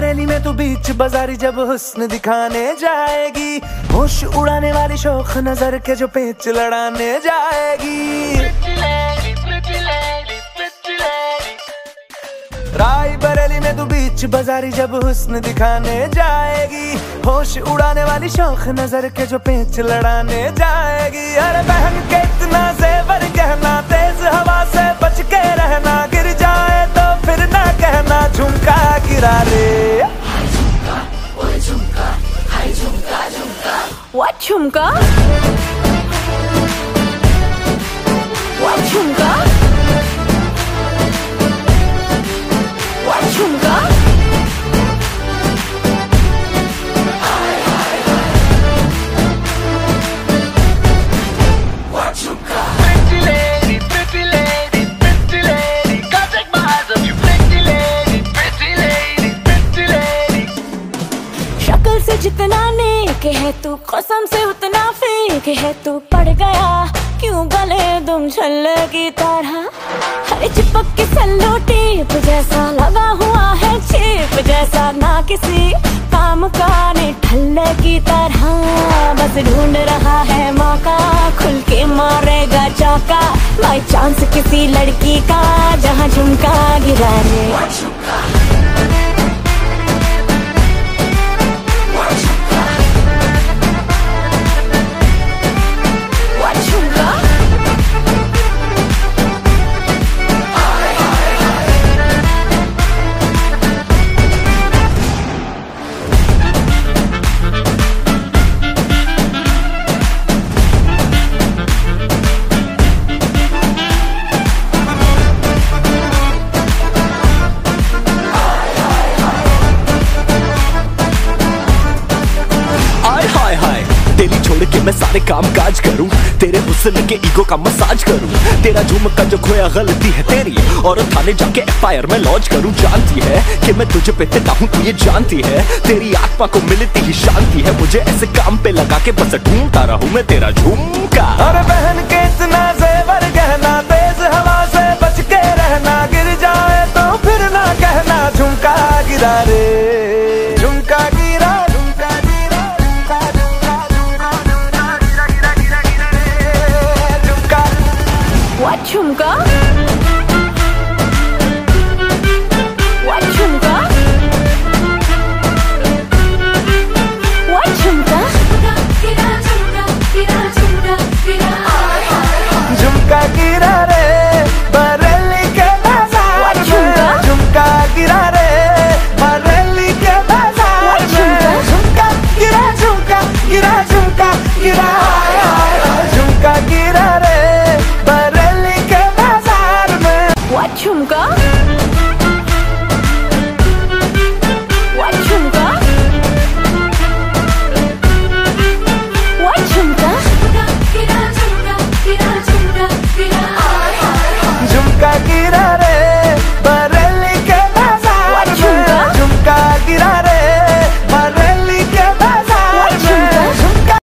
में तू बीच बाजारी जब हुस्न दिखाने जाएगी। होश उड़ाने वाली शौक नज़र के जो पेच लड़ाने जाएगी। राय बरेली में तू बीच बाजारी जब हुस्न दिखाने जाएगी। होश उड़ाने वाली शौक नज़र के जो पेच लड़ाने जाएगी। अरे झुमका से उतना फेक है, तू पड़ गया। क्यों गले तुम छल्ले की तरह? हरे चिपक के सल्लो टेप जैसा लगा हुआ है चेप जैसा ना किसी काम का ने ठल्ले की तरह। बस ढूंढ रहा है मौका, खुल के मारेगा चाका। बाई चांस किसी लड़की का, जहाँ झुमका गिरा के मैं सारे काम काज करूँ। तेरे गुस्से के ईगो का मसाज करूँ। तेरा झूम का जो खोया गलती है तेरी और थाने जाके एफ़ आई आर में लॉन्च करूँ। जानती है कि मैं तुझे पे देता हूँ, तू ये जानती है। तेरी आत्मा को मिलती ही शांति है। मुझे ऐसे काम पे लगा के बस ढूंढता रहूँ मैं तेरा झूमका अरे बहन के What झुमका